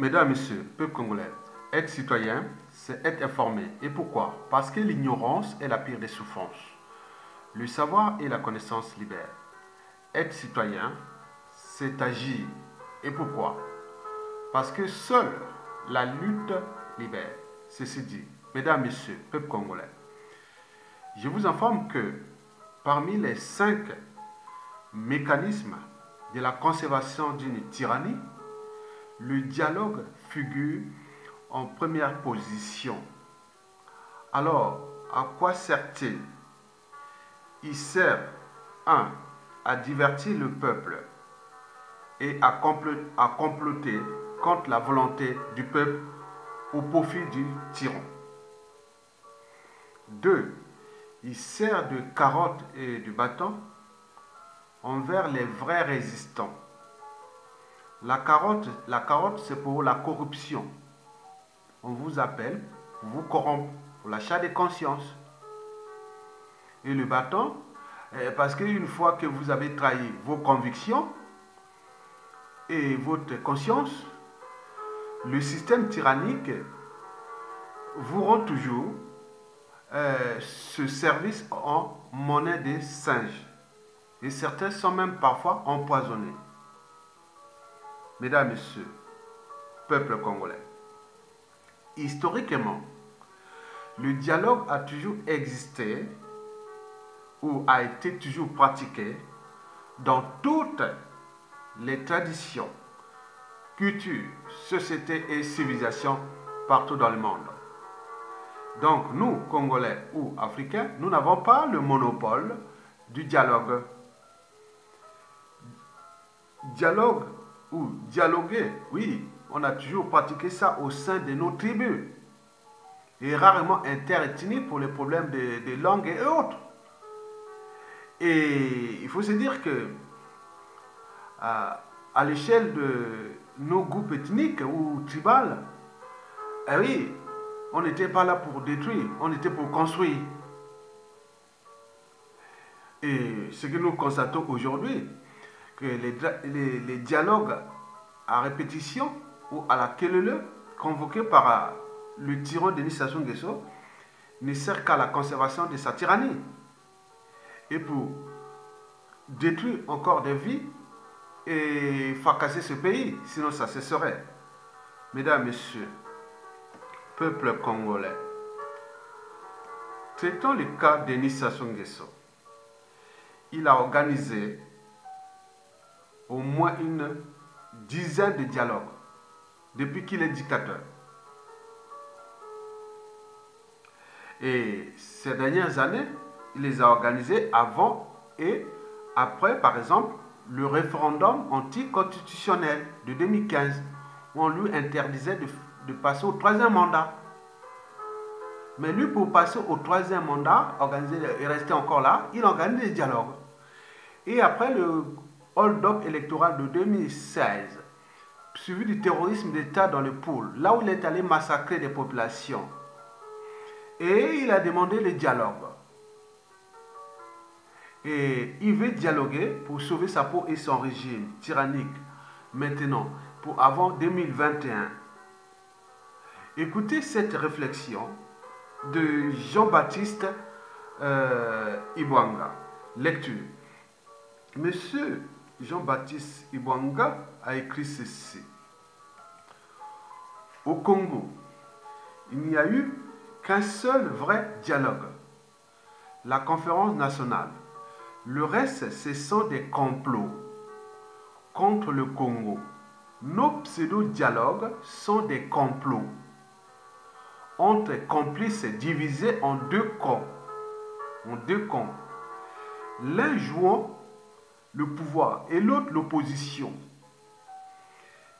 Mesdames, Messieurs, peuple congolais, être citoyen, c'est être informé. Et pourquoi? Parce que l'ignorance est la pire des souffrances. Le savoir et la connaissance libèrent. Être citoyen, c'est agir. Et pourquoi? Parce que seule la lutte libère. Ceci dit, Mesdames, Messieurs, peuple congolais, je vous informe que parmi les cinq mécanismes de la conservation d'une tyrannie, le dialogue figure en première position. Alors, à quoi sert-il? Il sert, un, à divertir le peuple et à, comploter contre la volonté du peuple au profit du tyran. 2. Il sert de carotte et de bâton envers les vrais résistants. La carotte, c'est pour la corruption. On vous appelle vous corrompre, pour l'achat des consciences. Et le bâton, eh, parce qu'une fois que vous avez trahi vos convictions et votre conscience, le système tyrannique vous rend toujours euh, ce service en monnaie des singes. Et certains sont même parfois empoisonnés. Mesdames, Messieurs, peuple congolais, historiquement, le dialogue a toujours existé ou a été toujours pratiqué dans toutes les traditions, cultures, sociétés et civilisations partout dans le monde. Donc nous, Congolais ou Africains, nous n'avons pas le monopole du dialogue. Dialogue ou dialoguer, oui, on a toujours pratiqué ça au sein de nos tribus. Et rarement interethniques pour les problèmes de, langue et autres. Et il faut se dire que à, l'échelle de nos groupes ethniques ou tribales, eh oui, on n'était pas là pour détruire, on était pour construire. Et ce que nous constatons aujourd'hui, que les, les, dialogues à répétition ou à la quelele convoqués par le tyran Denis Sassou Nguesso ne servent qu'à la conservation de sa tyrannie et pour détruire encore des vies et fracasser ce pays, sinon ça cesserait. Mesdames, Messieurs, peuple congolais, traitons le cas de Denis Sassou Nguesso. Il a organisé au moins une dizaine de dialogues depuis qu'il est dictateur. Et ces dernières années, il les a organisés avant et après, par exemple, le référendum anticonstitutionnel de 2015, où on lui interdisait de, de, passer au troisième mandat. Mais lui, pour passer au troisième mandat, organiser, et rester encore là, il organise des dialogues. Et après le hold-up électoral de 2016, suivi du terrorisme d'État dans le pôle, là où il est allé massacrer des populations. Et il a demandé le dialogue. Et il veut dialoguer pour sauver sa peau et son régime tyrannique maintenant, pour avant 2021. Écoutez cette réflexion de Jean-Baptiste euh. Lecture. Monsieur Jean-Baptiste Ibwanga a écrit ceci. Au Congo, il n'y a eu qu'un seul vrai dialogue, la conférence nationale. Le reste, ce sont des complots contre le Congo. Nos pseudo-dialogues sont des complots entre complices divisés en deux camps. En deux camps. L'un jouant le pouvoir et l'autre l'opposition.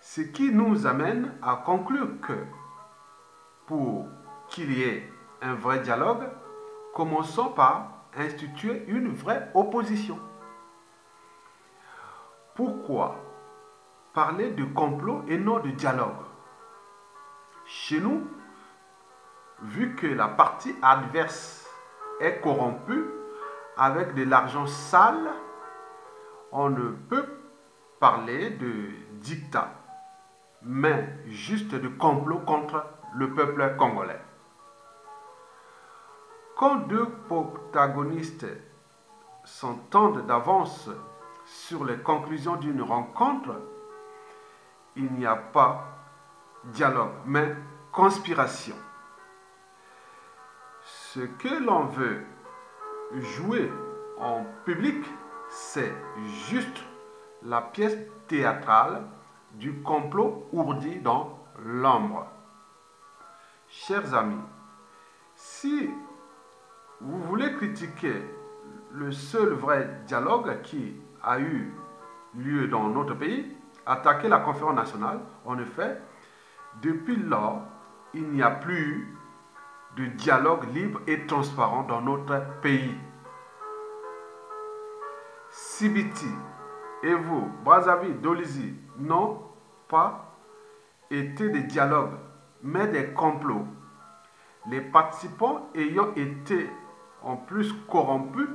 Ce qui nous amène à conclure que pour qu'il y ait un vrai dialogue, commençons par instituer une vraie opposition. Pourquoi parler de complot et non de dialogue? Chez nous, vu que la partie adverse est corrompue avec de l'argent sale, on ne peut parler de dictat. mais juste de complot contre le peuple congolais. Quand deux protagonistes s'entendent d'avance sur les conclusions d'une rencontre, il n'y a pas dialogue, mais conspiration. Ce que l'on veut jouer en public, c'est juste la pièce théâtrale du complot ourdi dans l'ombre. Chers amis, si vous voulez critiquer le seul vrai dialogue qui a eu lieu dans notre pays, attaquer la conférence nationale, en effet, depuis lors, il n'y a plus de dialogue libre et transparent dans notre pays. Sibiti et vous, Brazzaville, Dolisie, n'ont pas été des dialogues, mais des complots. Les participants ayant été en plus corrompus,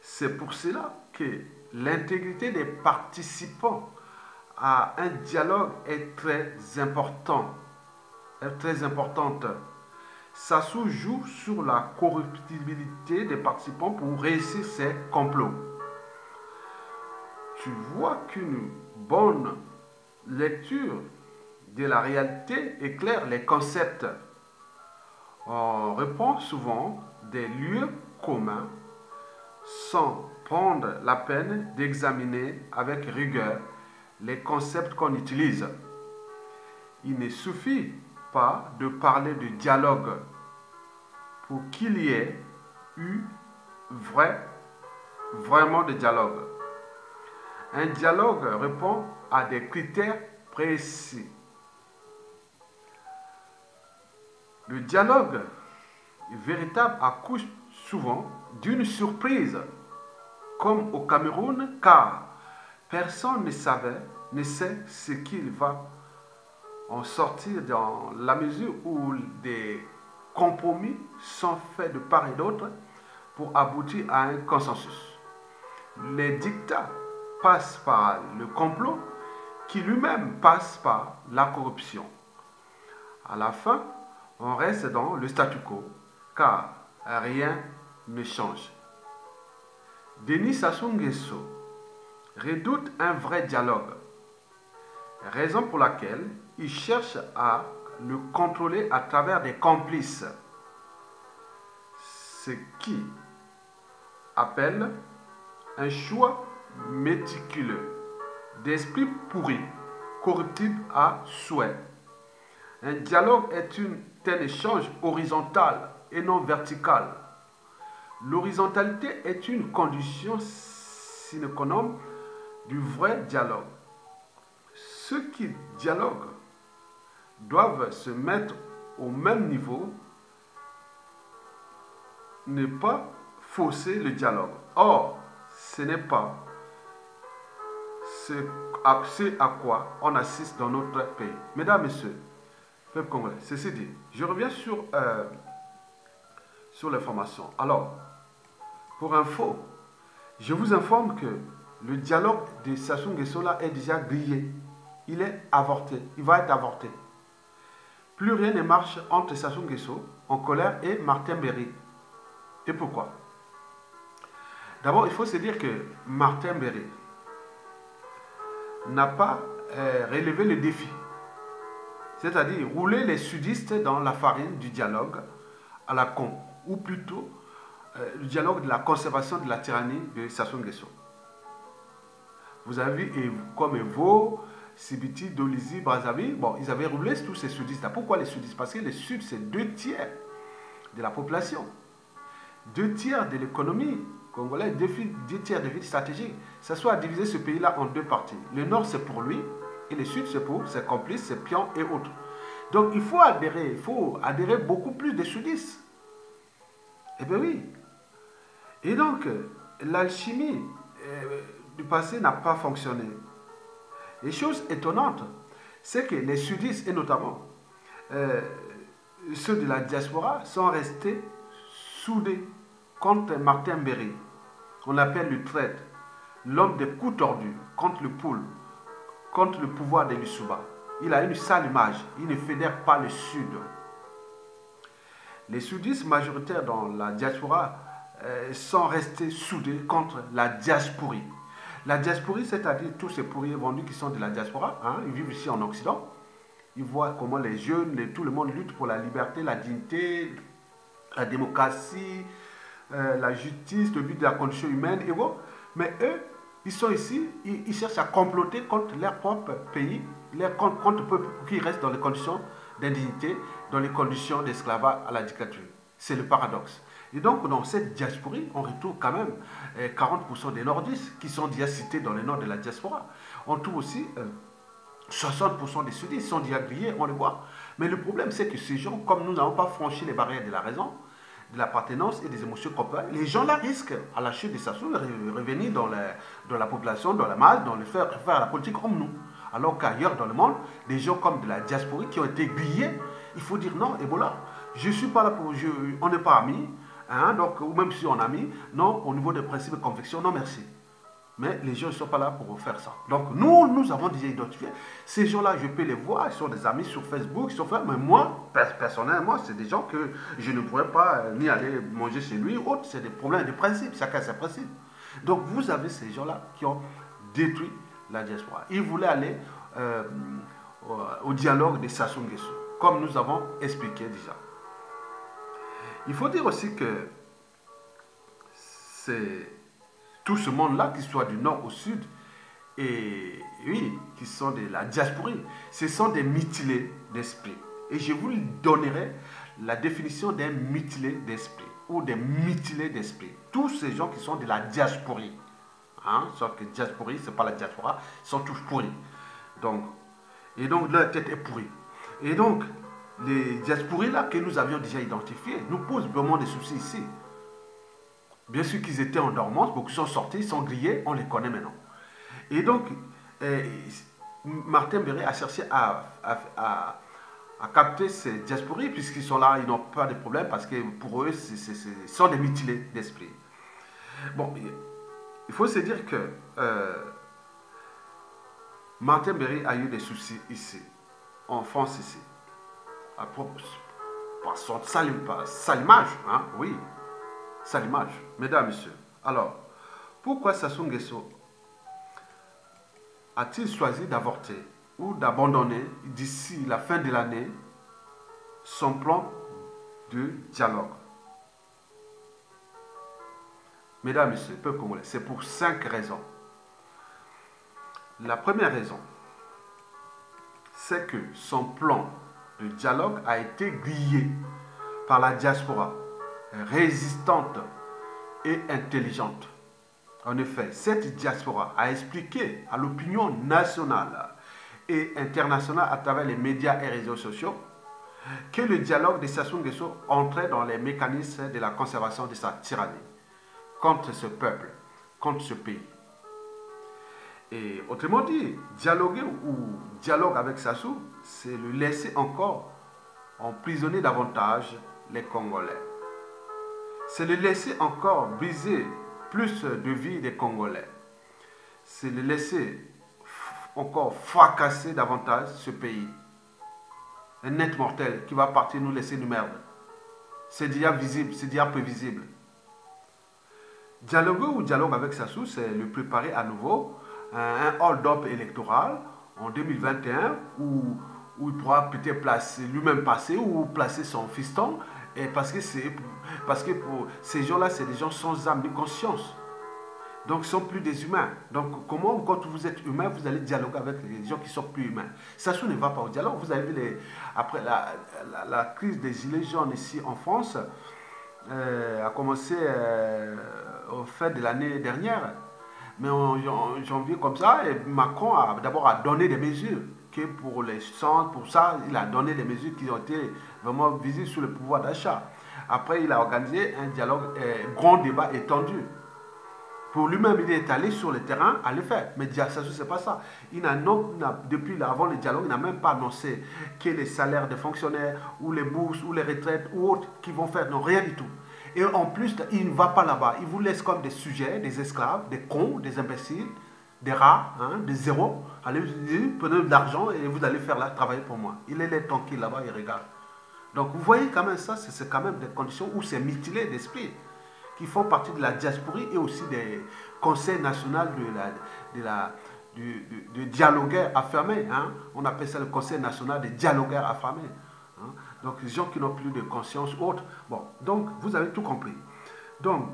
c'est pour cela que l'intégrité des participants à un dialogue est très est très importante. Se joue sur la corruptibilité des participants pour réussir ces complots. Tu vois qu'une bonne lecture de la réalité éclaire les concepts. On répond souvent des lieux communs sans prendre la peine d'examiner avec rigueur les concepts qu'on utilise. Il ne suffit pas de parler de dialogue pour qu'il y ait eu vrai, vraiment de dialogue. Un dialogue répond à des critères précis. Le dialogue véritable accouche souvent d'une surprise, comme au Cameroun, car personne ne savait, ne sait ce qu'il va en sortir dans la mesure où des compromis sont faits de part et d'autre pour aboutir à un consensus. Les dictats passent par le complot qui lui-même passe par la corruption. À la fin, on reste dans le statu quo, car rien ne change. Denis Sassou Nguesso redoute un vrai dialogue, raison pour laquelle il cherche à le contrôler à travers des complices, ce qui appelle un choix méticuleux, d'esprit pourri, corruptible à souhait. Un dialogue est une, un échange horizontal et non vertical. L'horizontalité est une condition sine du vrai dialogue. Ceux qui dialoguent doivent se mettre au même niveau, ne pas fausser le dialogue. Or, ce n'est pas ce à, quoi on assiste dans notre pays. Mesdames, Messieurs, peuple congolais, ceci dit, je reviens sur, euh, l'information. Alors, pour info, je vous informe que le dialogue de Sassou Nguesso est déjà grillé. Il est avorté. Il va être avorté. Plus rien ne marche entre Sassou Nguesso, en colère, et Martin Berry. Et pourquoi? D'abord, il faut se dire que Martin Berry n'a pas euh, relevé le défi. C'est-à-dire rouler les sudistes dans la farine du dialogue à la con, ou plutôt euh, le dialogue de la conservation de la tyrannie de Sassou Nguesso. Vous avez vu, comme Evo, Sibiti, Dolisie, Brazzaville, bon, ils avaient roulé tous ces sudistes. Pourquoi les sudistes? Parce que les sud, c'est deux tiers de la population, deux tiers de l'économie congolaise, deux, tiers de vie stratégique. Ça soit à diviser ce pays-là en deux parties. Le nord, c'est pour lui, et le sud, c'est pour ses complices, ses pions et autres. Donc, il faut adhérer, il faut adhérer beaucoup plus des sudistes. Eh bien oui. Et donc, l'alchimie euh, du passé n'a pas fonctionné. Et chose étonnante, c'est que les sudistes, et notamment euh, ceux de la diaspora, sont restés soudés contre Martin Berry. On l'appelle le traître, l'homme des coups tordus, contre le poule, contre le pouvoir de Lussuba. Il a une sale image. Il ne fédère pas le Sud. Les sudistes majoritaires dans la diaspora euh, sont restés soudés contre la diasporie. La diasporie, c'est-à-dire tous ces pourriers vendus qui sont de la diaspora, hein, ils vivent ici en Occident. Ils voient comment les jeunes, tout le monde lutte pour la liberté, la dignité, la démocratie, euh, la justice, le but de la condition humaine. Et bon. Mais eux, ils sont ici, ils, cherchent à comploter contre leur propre pays, contre, contre le peuple qui reste dans les conditions d'indignité, dans les conditions d'esclavage à la dictature. C'est le paradoxe. Et donc, dans cette diasporie, on retrouve quand même 40% euh, des nordistes qui sont déjà cités dans le nord de la diaspora. On trouve aussi 60% euh, des sudistes qui sont déjà grillés, on le voit. Mais le problème, c'est que ces gens, comme nous n'avons pas franchi les barrières de la raison, de l'appartenance et des émotions corporelles, les gens là risquent, à la chute de Sassou, de revenir dans la, population, dans la masse, dans le faire, faire la politique comme nous. Alors qu'ailleurs dans le monde, des gens comme de la diaspora qui ont été grillés, il faut dire non, Ebola, je suis pas là pour... On n'est pas amis, hein, donc, ou même si on est amis, non, au niveau des principes de conviction, non merci. Mais les gens ne sont pas là pour faire ça. Donc nous, nous avons déjà identifié. Ces gens-là, je peux les voir, ils sont des amis sur Facebook, ils sont. Mais moi, personnellement, c'est des gens que je ne pourrais pas euh, ni aller manger chez lui autre. C'est des problèmes de principe, chacun ses principes. Donc vous avez ces gens-là qui ont détruit la diaspora. Ils voulaient aller euh, au dialogue de Sassou Nguesso, comme nous avons expliqué déjà. Il faut dire aussi que c'est tout ce monde-là, qu'il soit du nord au sud, et oui, qui sont de la diaspora, ce sont des mutilés d'esprit. Et je vous donnerai la définition d'un mutilé d'esprit ou des mutilés d'esprit. Tous ces gens qui sont de la diaspora. Hein, sauf que diaspora, ce n'est pas la diaspora, ils sont tous pourris. Donc, et donc leur tête est pourrie. Et donc, les diasporis là que nous avions déjà identifiés nous posent vraiment des soucis ici. Bien sûr qu'ils étaient en dormance, beaucoup sont sortis, sont grillés, on les connaît maintenant. Et donc, euh, Martin Béret a cherché à, capter ces diasporis, puisqu'ils sont là, ils n'ont pas de problème, parce que pour eux, ce sont des mutilés d'esprit. Bon, il faut se dire que euh, Martin Berry a eu des soucis ici, en France ici, à propos, par son salimage, hein, oui, salimage, mesdames, messieurs. Alors, pourquoi Sassou Nguesso a-t-il choisi d'avorter ou d'abandonner d'ici la fin de l'année son plan de dialogue? Mesdames, Messieurs, peuple congolais, c'est pour cinq raisons. La première raison, c'est que son plan de dialogue a été grillé par la diaspora, résistante et intelligente. En effet, cette diaspora a expliqué à l'opinion nationale et internationale à travers les médias et réseaux sociaux que le dialogue de Sassou Nguesso entrait dans les mécanismes de la conservation de sa tyrannie contre ce peuple, contre ce pays. Et autrement dit, dialoguer ou dialogue avec Sassou, c'est le laisser encore emprisonner davantage les Congolais. C'est le laisser encore briser plus de vie des Congolais. C'est le laisser encore fracasser davantage ce pays. Un net mortel qui va partir nous laisser une merde. C'est déjà visible, c'est déjà prévisible. Dialoguer ou dialogue avec Sassou, c'est le préparer à nouveau un hold-up électoral en 2021 où, où il pourra peut-être placer lui-même passer ou placer son fiston. Et parce que, parce que pour ces gens-là, c'est des gens sans âme ni conscience. Donc, ils sont plus des humains. Donc, comment, quand vous êtes humain, vous allez dialoguer avec les gens qui sont plus humains Sassou ne va pas au dialogue. Vous avez vu, les, après la, la, crise des Gilets jaunes ici en France, euh, a commencé euh, au fin de l'année dernière. Mais en, janvier comme ça, Macron a d'abord donné des mesures pour les centres, pour ça, il a donné des mesures qui ont été vraiment visibles sur le pouvoir d'achat. Après, il a organisé un dialogue, un grand débat étendu. Pour lui-même, il est allé sur le terrain à le faire. Mais ça, c'est pas ça. Il n'a, depuis avant le dialogue, il n'a même pas annoncé que les salaires des fonctionnaires, ou les bourses, ou les retraites, ou autres qui vont faire. Non, rien du tout. Et en plus, il ne va pas là-bas. Il vous laisse comme des sujets, des esclaves, des cons, des imbéciles. Des rats, hein, des zéros. Allez, prenez de l'argent et vous allez faire là, travailler pour moi. Il est tranquille là-bas, il regarde. Donc vous voyez quand même ça, c'est quand même des conditions où c'est mutilé d'esprit, qui font partie de la diaspora et aussi des conseils nationaux de la, de la, du. Hein. On appelle ça le conseil national des dialogueurs affirmés. Hein. Donc les gens qui n'ont plus de conscience autre. Bon, donc vous avez tout compris. Donc,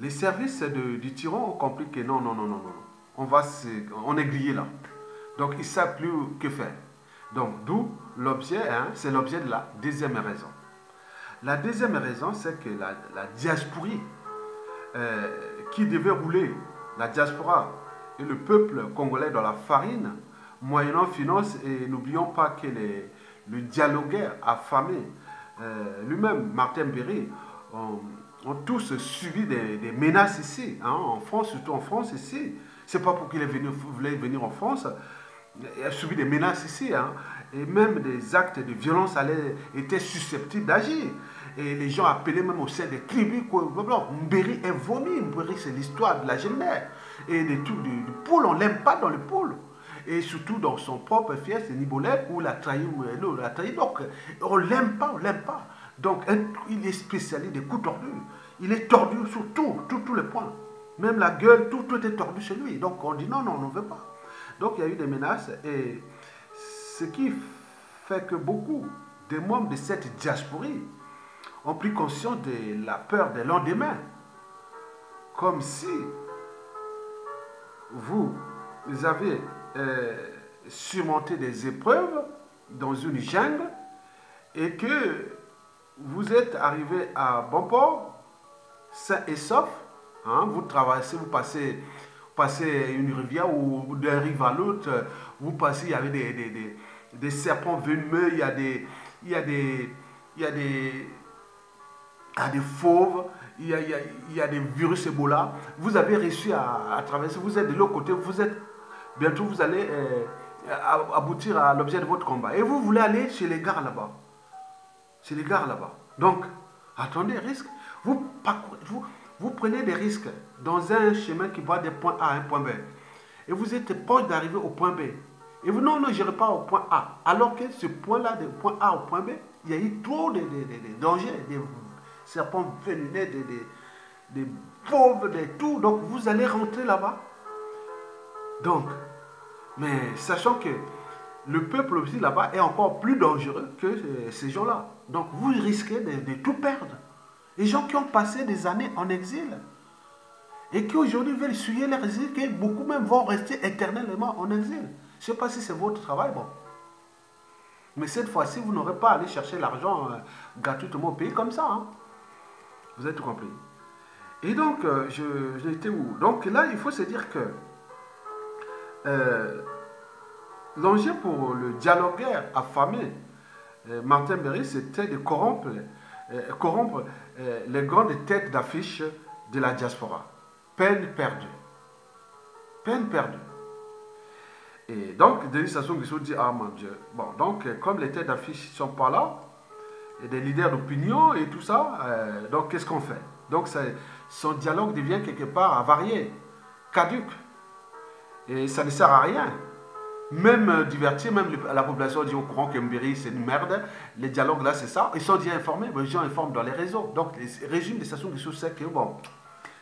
les services de, du tyran ont compris que non, non, non, non, non. On, va on est grillé là. Donc, ils ne savent plus que faire. Donc, d'où l'objet, hein, c'est l'objet de la deuxième raison. La deuxième raison, c'est que la, la diaspora euh, qui devait rouler, la diaspora et le peuple congolais dans la farine, moyennant finance, et n'oublions pas que le dialogueur affamé, euh, lui-même, Martin Berry, ont, tous subi des, menaces ici, hein, en France, surtout en France ici. C'est pas pour qu'il voulait venir en France, il a subi des menaces ici, hein, et même des actes de violence allaient, étaient susceptibles d'agir. Et les gens appelaient même au sein des tribus, Mbéry est vomi, Mbéry c'est l'histoire de la jeunesse. Et des trucs du, poule, on l'aime pas dans le poule. Et surtout dans son propre fief, c'est Nibolet, où la trahi, la trahi. Donc, on l'aime pas, on l'aime pas. Donc, il est spécialiste des coups tordus. Il est tordu sur tout, tous les points. Même la gueule, tout, tout est tordu chez lui. Donc, on dit non, non, on ne veut pas. Donc il y a eu des menaces et ce qui fait que beaucoup des membres de cette diaspora ont pris conscience de la peur des lendemains. Comme si vous avez euh, surmonté des épreuves dans une jungle et que vous êtes arrivé à bon port, sain et sauf. Hein, vous traversez, vous passez passez une rivière ou d'un rive à l'autre, vous passez, il y avait des, des, des, serpents venimeux, il y a des, il y a des, il y a des, il y a fauves, il y a, il y a, des virus Ebola. Vous avez réussi à, traverser, vous êtes de l'autre côté, vous êtes, bientôt vous allez euh, aboutir à l'objet de votre combat. Et vous voulez aller chez les gars là-bas. Chez les gars là-bas. Donc, attendez, risque. Vous, vous, vous prenez des risques dans un chemin qui va des points A à un point B. Et vous êtes proche d'arriver au point B. Et vous, non, non, je pas au point A. Alors que ce point-là, du point A au point B, il y a eu trop de, dangers, des serpents venus, des, des, pauvres, des tout. Donc vous allez rentrer là-bas. Donc, mais sachant que le peuple aussi là-bas est encore plus dangereux que ces gens-là. Donc vous risquez de tout perdre. Les gens qui ont passé des années en exil et qui aujourd'hui veulent suivre leur exil, beaucoup même vont rester éternellement en exil. Je ne sais pas si c'est votre travail, bon. Mais cette fois-ci, vous n'aurez pas à aller chercher l'argent euh, gratuitement au pays comme ça. Hein. Vous tout compris. Et donc, euh, j'étais où? Donc là, il faut se dire que euh, l'enjeu pour le dialogueur affamé, Martin Berry, c'était de corrompre, corrompre les grandes têtes d'affiche de la diaspora. Peine perdue. Peine perdue. Et donc, Denis Sassou Nguesso dit, ah mon Dieu, bon, donc, comme les têtes d'affiche ne sont pas là, et des leaders d'opinion et tout ça, euh, donc qu'est-ce qu'on fait? Donc, son dialogue devient quelque part avarié, caduque. Et ça ne sert à rien. Même euh, divertir, même la population dit au courant que Mbiri c'est une merde. Les dialogues là, c'est ça. Ils sont déjà informés, les gens informent dans les réseaux. Donc, le régime de Sassou Nguesso sait que, bon,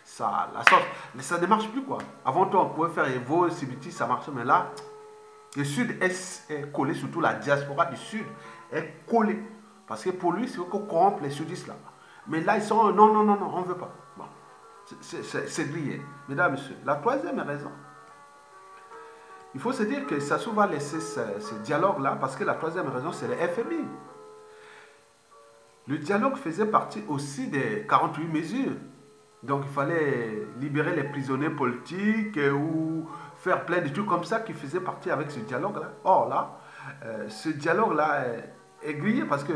ça, la sorte, mais ça ne marche plus quoi. Avant tout, on pouvait faire Evo, CBT, ça marchait, mais là, le Sud est, collé, surtout la diaspora du Sud est collée. Parce que pour lui, c'est qu'on corrompt les sudistes là. Mais là, ils sont, non, non, non, on ne veut pas. C'est grillé. Mesdames, Messieurs, la troisième raison, il faut se dire que Sassou va laisser ce, dialogue-là parce que la troisième raison, c'est le FMI. Le dialogue faisait partie aussi des 48 mesures donc il fallait libérer les prisonniers politiques ou faire plein de trucs comme ça qui faisaient partie avec ce dialogue-là. Or là, euh, ce dialogue-là est, grillé parce que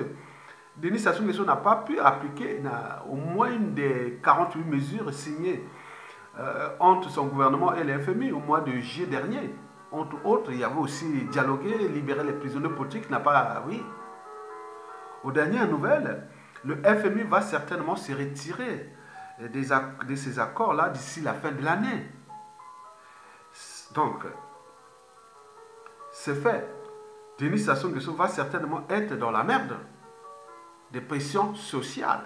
Denis Sassou Nguesso n'a pas pu appliquer au moins une des 48 mesures signées euh, entre son gouvernement et les FMI au mois de juillet dernier. Entre autres, il y avait aussi dialogué, libérer les prisonniers politiques, n'a pas... Oui. Aux dernières nouvelles, le FMI va certainement se retirer de ces accords-là d'ici la fin de l'année. Donc, c'est fait. Denis Sassou Nguesso va certainement être dans la merde des pressions sociales.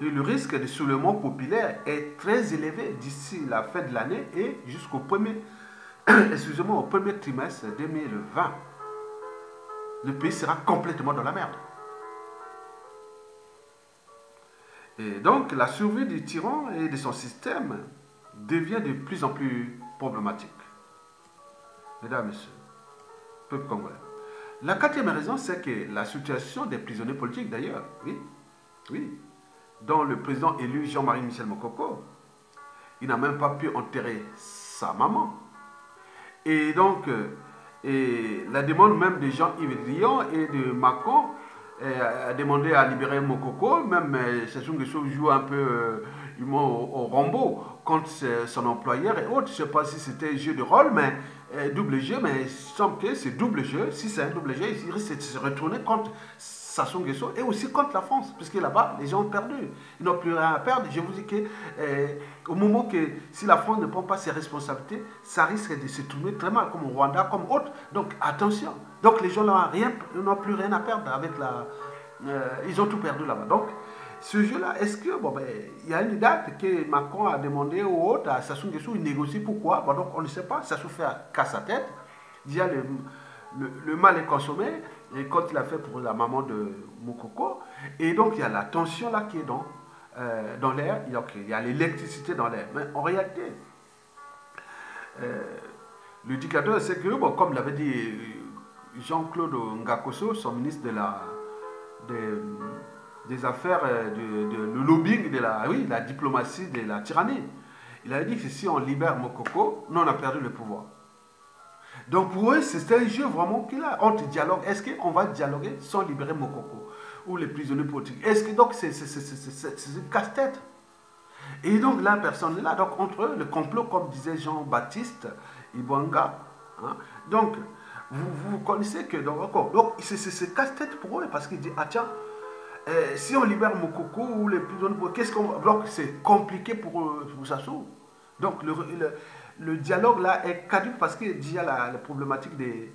Et le risque de soulèvement populaire est très élevé d'ici la fin de l'année et jusqu'au premier, excusez-moi, au premier trimestre 2020. Le pays sera complètement dans la merde. Et donc, la survie du tyran et de son système devient de plus en plus problématique. Mesdames, Messieurs, peuple congolais. La quatrième raison, c'est que la situation des prisonniers politiques, d'ailleurs, oui, oui, dont le président élu Jean-Marie Michel Mokoko, il n'a même pas pu enterrer sa maman. Et donc, euh, et la demande même de Jean-Yves Drian et de Macron a demandé à libérer Mokoko, même euh, Nguesso joue un peu euh, au, au Rambo contre son employeur et autres. Je ne sais pas si c'était jeu de rôle, mais euh, double jeu, mais il semble que c'est double jeu. Si c'est un double jeu, il risque de se retourner contre Sassou et aussi contre la France, puisque là-bas, les gens ont perdu. Ils n'ont plus rien à perdre. Je vous dis que au moment que si la France ne prend pas ses responsabilités, ça risque de se tourner très mal, comme au Rwanda, comme autres. Donc attention. Donc les gens n'ont plus rien à perdre avec la... Euh, ils ont tout perdu là-bas. Donc ce jeu-là, est-ce que, bon, ben, il y a une date que Macron a demandé aux autres, à Sassou Nguesso, il négocie pourquoi? Donc on ne sait pas, Sassou fait casse sa tête. Déjà, le, le, mal est consommé, et quand il a fait pour la maman de Moukoko. Et donc il y a la tension là qui est dans, euh, dans l'air, il y a l'électricité dans l'air. Mais en réalité, euh, le dictateur, c'est que, bon, comme l'avait dit Jean-Claude Ngakoso, son ministre de la, des, affaires, euh, de, le lobbying, de la, oui, la diplomatie de la tyrannie. Il a dit que si on libère Mokoko, nous on a perdu le pouvoir. Donc pour eux, c'est un jeu vraiment qu'il a. On dialogue. Est-ce qu'on va dialoguer sans libérer Mokoko ou les prisonniers politiques? Est-ce que donc c'est une casse-tête? Et donc là, personne là. Donc entre eux, le complot, comme disait Jean-Baptiste Ibwanga. Hein, donc, vous, connaissez que donc encore. Donc c'est casse-tête pour eux parce qu'il dit ah tiens, euh, si on libère Mokoko ou les prisonniers, qu'est-ce qu'on donc c'est compliqué pour pour Sassou. Donc le, dialogue là est caduque parce qu'il y a la, problématique des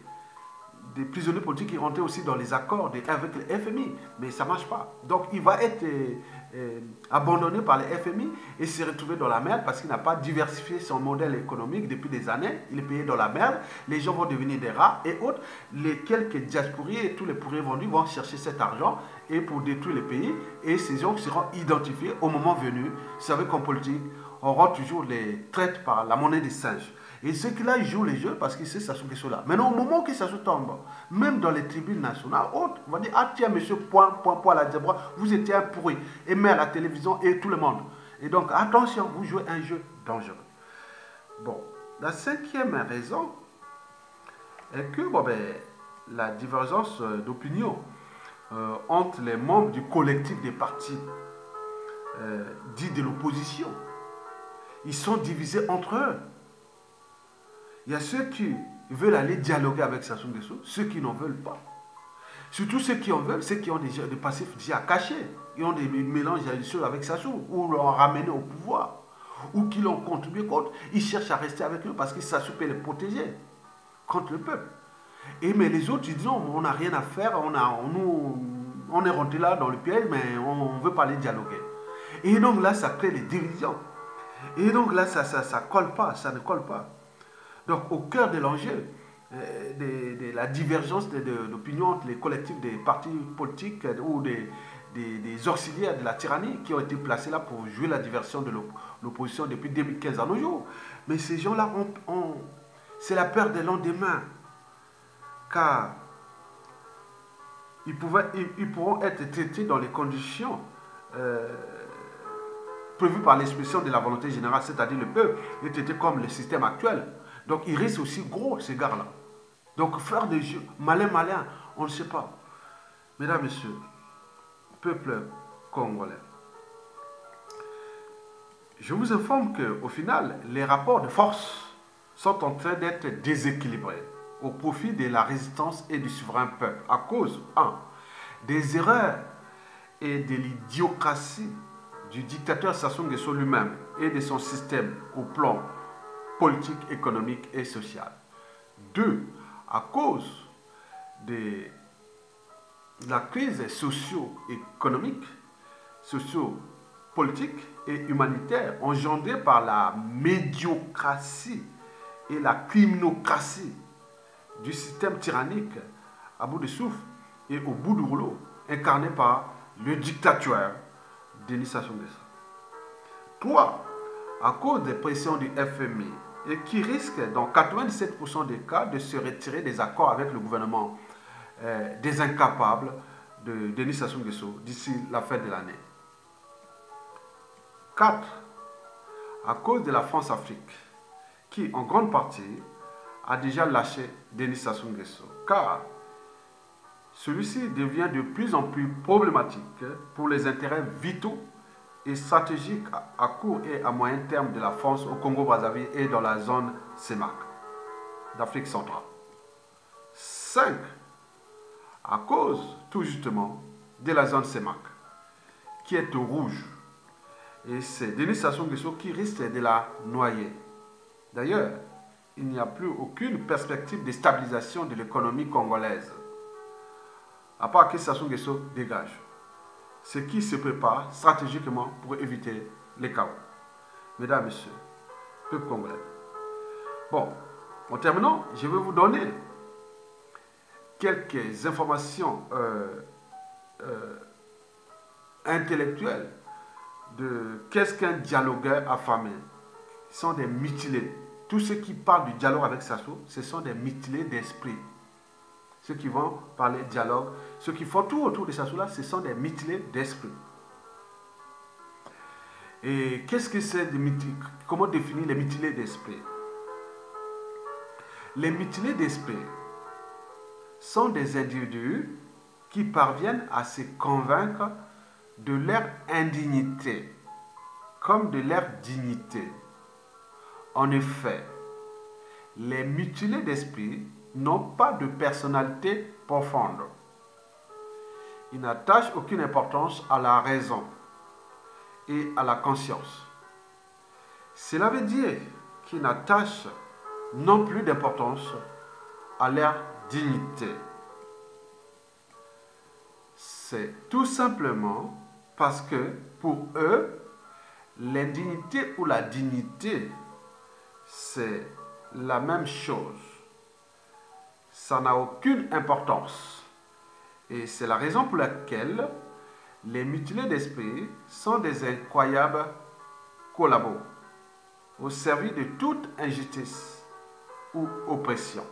prisonniers politiques qui rentraient aussi dans les accords avec le FMI, mais ça ne marche pas. Donc il va être euh, euh, abandonné par le FMI et se retrouver dans la merde parce qu'il n'a pas diversifié son modèle économique depuis des années. Il est payé dans la merde, les gens vont devenir des rats et autres. Les quelques diasporiers et tous les pourriers vendus vont chercher cet argent et pour détruire le pays et ces gens seront identifiés au moment venu. Vous savez qu'en politique, on rend toujours les traites par la monnaie des singes. Et ceux qui là, ils jouent les jeux parce qu'ils savent que c'est là. Maintenant, au moment que ça se tombe, même dans les tribunes nationales, on va dire, ah tiens, monsieur, point, point, point, la diable, vous étiez un pourri. Et met à la télévision et tout le monde. Et donc, attention, vous jouez un jeu dangereux. Bon, la cinquième raison est que bon, ben, la divergence euh, d'opinion euh, entre les membres du collectif des partis euh, dits de l'opposition, ils sont divisés entre eux. Il y a ceux qui veulent aller dialoguer avec Sassou Nguesso, ceux qui n'en veulent pas. Surtout ceux qui en veulent, ceux qui ont déjà des passifs déjà cachés. Ils ont des mélanges avec Sassou, ou l'ont ramené au pouvoir, ou qui l'ont contribué contre. Ils cherchent à rester avec eux parce que Sassou peut les protéger contre le peuple. Et mais les autres, ils disent on n'a rien à faire, on, on, est rentré là dans le piège, mais on ne veut pas aller dialoguer. Et donc là, ça crée les divisions. Et donc là, ça ne ça, ça colle pas, ça ne colle pas. Donc au cœur de l'enjeu, euh, de, la divergence d'opinion entre les collectifs des partis politiques euh, ou des, des, auxiliaires de la tyrannie qui ont été placés là pour jouer la diversion de l'opposition depuis 2015 à nos jours. Mais ces gens-là, ont, c'est la peur des lendemain. Car ils, pouvaient, ils, pourront être traités dans les conditions euh, prévues par l'expression de la volonté générale, c'est-à-dire le peuple, et traités comme le système actuel. Donc ils risquent aussi gros, ces gars-là. Donc faire des jeux, malin, malin, on ne sait pas. Mesdames, Messieurs, peuple congolais, je vous informe qu'au final, les rapports de force sont en train d'être déséquilibrés au profit de la résistance et du souverain peuple à cause, des erreurs et de l'idiocratie du dictateur Sassou Nguesso lui-même et de son système au plan politique, économique et sociale. Deux, à cause de la crise socio-économique, socio-politique et humanitaire engendrée par la médiocratie et la criminocratie du système tyrannique à bout de souffle et au bout du rouleau, incarné par le dictateur Denis Sassou Nguesso. 3. À cause des pressions du FMI et qui risque dans 97% des cas de se retirer des accords avec le gouvernement euh, des incapables de Denis Sassou Nguesso d'ici la fin de l'année. 4. À cause de la France-Afrique, qui en grande partie a déjà lâché Denis Sassou Nguesso, car celui-ci devient de plus en plus problématique pour les intérêts vitaux et stratégiques à court et à moyen terme de la France au Congo-Brazzaville et dans la zone CEMAC d'Afrique centrale. 5. À cause, tout justement, de la zone CEMAC, qui est au rouge. Et c'est Denis Sassou Nguesso qui risque de la noyer. D'ailleurs, il n'y a plus aucune perspective de stabilisation de l'économie congolaise à part que Sassou Nguesso dégage. Ce qui se prépare stratégiquement pour éviter les chaos. Mesdames, Messieurs, peuple congolais. Bon, en terminant, je vais vous donner quelques informations euh, euh, intellectuelles de qu'est-ce qu'un dialogueur affamé. Ce sont des mutilés. Tous ceux qui parlent du dialogue avec Sassou, ce sont des mutilés d'esprit ceux qui vont parler dialogue, ceux qui font tout autour de Sassoula, ce sont des mutilés d'esprit. Et qu'est-ce que c'est Comment définir les mutilés d'esprit? Les mutilés d'esprit sont des individus qui parviennent à se convaincre de leur indignité comme de leur dignité. En effet, les mutilés d'esprit n'ont pas de personnalité profonde. Ils n'attachent aucune importance à la raison et à la conscience. Cela veut dire qu'ils n'attachent non plus d'importance à leur dignité. C'est tout simplement parce que pour eux, l'indignité ou la dignité, c'est la même chose n'a aucune importance. Et c'est la raison pour laquelle les mutilés d'esprit sont des incroyables collabos au service de toute injustice ou oppression.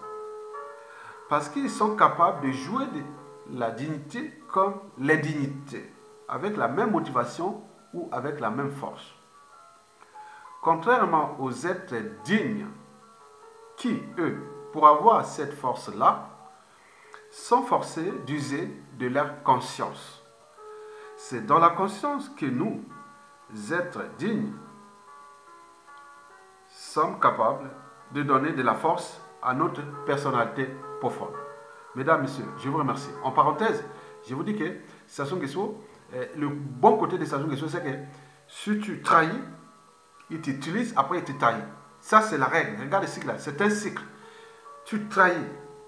Parce qu'ils sont capables de jouer de la dignité comme l'indignité, avec la même motivation ou avec la même force. Contrairement aux êtres dignes qui, eux, pour avoir cette force-là, sont forcés d'user de leur conscience. C'est dans la conscience que nous, êtres dignes, sommes capables de donner de la force à notre personnalité profonde. Mesdames, Messieurs, je vous remercie. En parenthèse, je vous dis que Sassou euh, le bon côté de Sassou Nguesso, c'est que si tu trahis, il t'utilise, après il te trahit. Ça, c'est la règle. Regarde le cycle C'est un cycle tu trahis,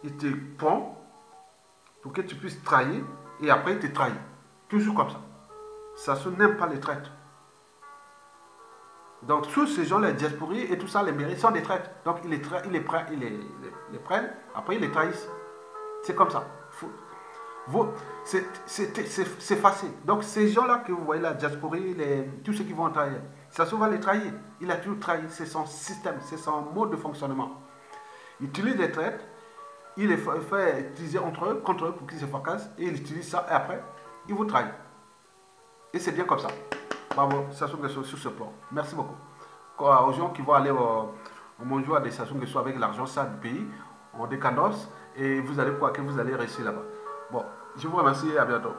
il te prend pour que tu puisses trahir et après il te trahit. Toujours comme ça. Se n'aime pas les traites. Donc tous ces gens, les diasporis et tout ça, les mérites sont des traites. Donc ils les, ils les, ils les, prennent, après ils les trahissent. C'est comme ça. C'est facile. Donc ces gens-là que vous voyez, la diasporie, les, tous ceux qui vont trahir, ça va les trahir. Il a toujours trahi. C'est son système, c'est son mode de fonctionnement. Il utilise des traites, il les fait utiliser entre eux, contre eux pour qu'ils se fracassent, et il utilise ça, et après, il vous trahit. Et c'est bien comme ça. Bravo, Sassou Nguesso sur ce plan. Merci beaucoup. Aux gens qui vont aller au, au Monjour des Sassou avec l'argent ça du pays, en décadence, et vous allez quoi? Que vous allez réussir là-bas. Bon, je vous remercie à bientôt.